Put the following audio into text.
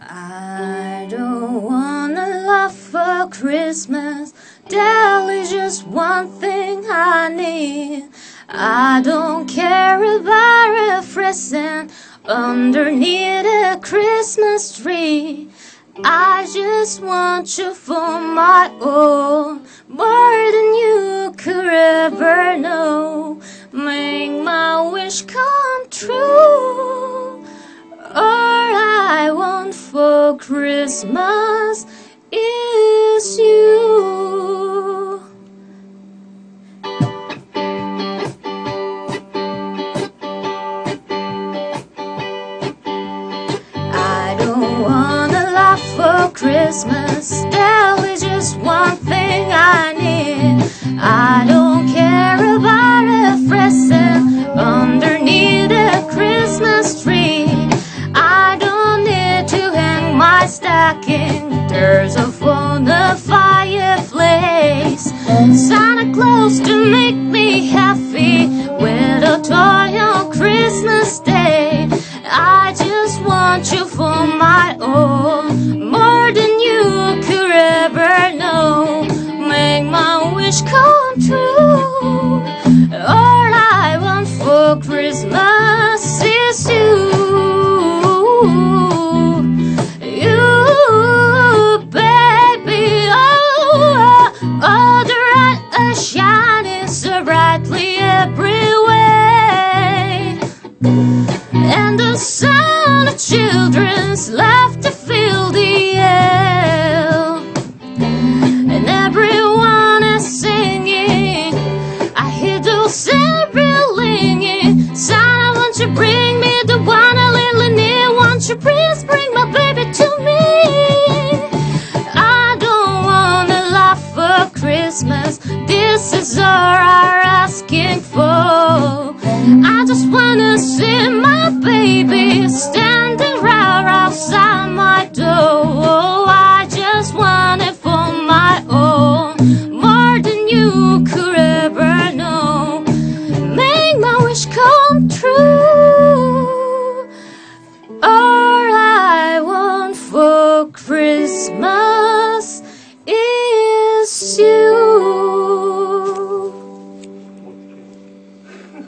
I don't want a lot for Christmas. There is just one thing I need. I don't care about a present underneath a Christmas tree. I just want you for my own, more Christmas is you. I don't want a lot for Christmas. There is just one thing I need. I There's a on the fireplace. Santa Claus to make me happy with a toy on Christmas Day. I just want you for my own, more than you could ever know. Make my wish come true. All I want for Christmas is. You, the sound of children's laughter fill the air, and everyone is singing. I hear those every ringing. Santa, won't you bring me the one a little near? Won't you please bring my baby to me? I don't want a laugh for Christmas. This is all I'm asking for. I just wanna see my Christmas is you.